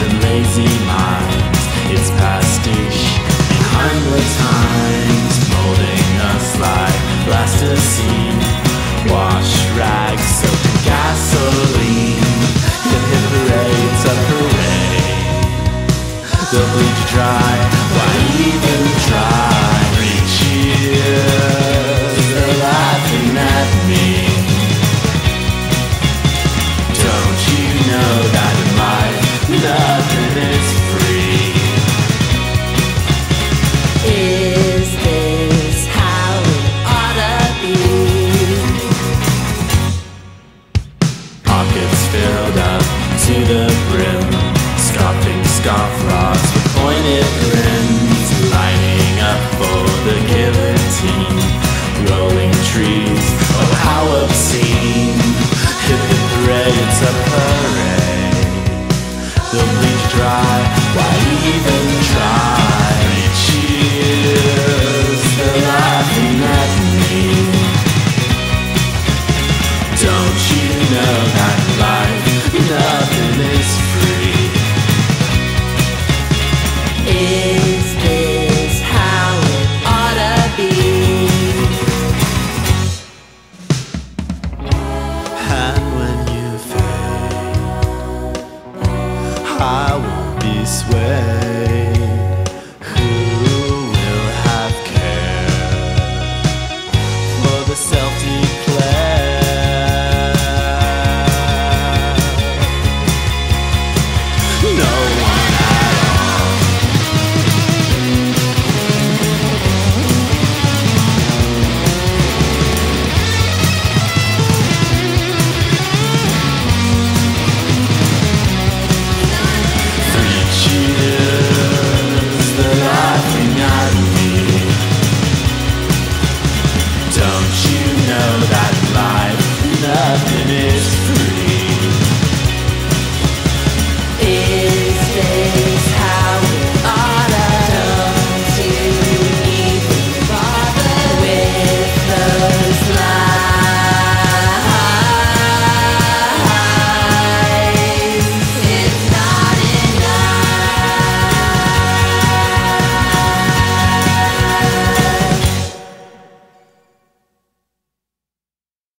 and lazy minds. It's pastiche a hundred times. Nothing Dry. Why even try?